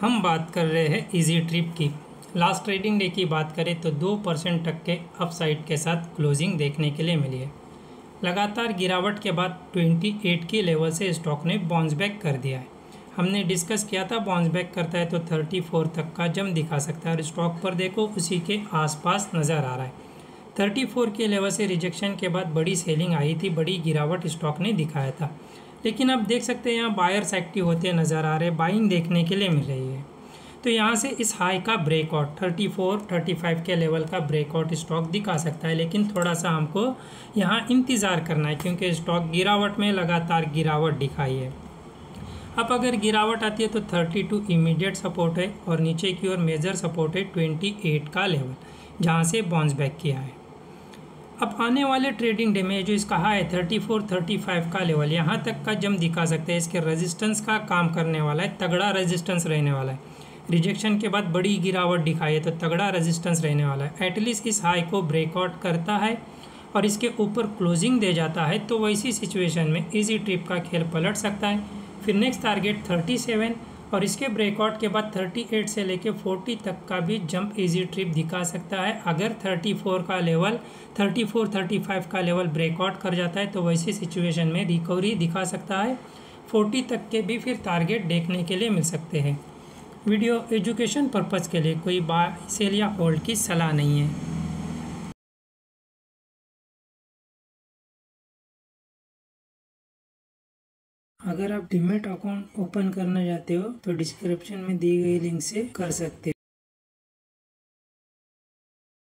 हम बात कर रहे हैं इजी ट्रिप की। लास्ट ट्रेडिंग डे की बात करें तो दो परसेंट तक के अपसाइड के साथ क्लोजिंग देखने के लिए मिली है। लगातार गिरावट के बाद 28 के लेवल से स्टॉक ने बाउंस बैक कर दिया है। हमने डिस्कस किया था बाउंस बैक करता है तो 34 तक का जम दिखा सकता है और स्टॉक पर देखो उसी के आसपास नज़र आ रहा है। 34 के लेवल से रिजेक्शन के बाद बड़ी सेलिंग आई थी, बड़ी गिरावट स्टॉक ने दिखाया था। लेकिन आप देख सकते हैं यहाँ बायर्स एक्टिव होते नज़र आ रहे बाइंग देखने के लिए मिल रही है। तो यहाँ से इस हाई का ब्रेकआउट 34, 35 के लेवल का ब्रेकआउट स्टॉक दिखा सकता है लेकिन थोड़ा सा हमको यहाँ इंतज़ार करना है क्योंकि स्टॉक गिरावट में लगातार गिरावट दिखाई है। अब अगर गिरावट आती है तो 32 इमीडिएट सपोर्ट है और नीचे की ओर मेजर सपोर्ट है 28 का लेवल जहाँ से बाउंस बैक किया है। अब आने वाले ट्रेडिंग डे में जो इसका high thirty four thirty five का लेवल यहाँ तक का जम दिखा सकते हैं। इसके रेजिस्टेंस का काम करने वाला है, तगड़ा रेजिस्टेंस रहने वाला है। रिजेक्शन के बाद बड़ी गिरावट दिखाई है तो तगड़ा रेजिस्टेंस रहने वाला है। एटलीस्ट इस हाई को ब्रेकआउट करता है और इसके ऊपर क्लोजिंग दे जाता है तो वैसी सिचुएशन में इजी ट्रिप का खेल पलट सकता है। फिर नेक्स्ट टारगेट थर्टी सेवन और इसके ब्रेकआउट के बाद 38 से लेके 40 तक का भी जंप इजी ट्रिप दिखा सकता है। अगर 34 का लेवल 34 35 का लेवल ब्रेकआउट कर जाता है तो वैसी सिचुएशन में रिकवरी दिखा सकता है। 40 तक के भी फिर टारगेट देखने के लिए मिल सकते हैं। वीडियो एजुकेशन पर्पज़ के लिए कोई बाय सेल या होल्ड की सलाह नहीं है। अगर आप डिमेट अकाउंट ओपन करना चाहते हो तो डिस्क्रिप्शन में दी गई लिंक से कर सकते हो।